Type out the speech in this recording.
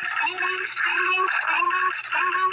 streaming, streaming, streaming, streaming.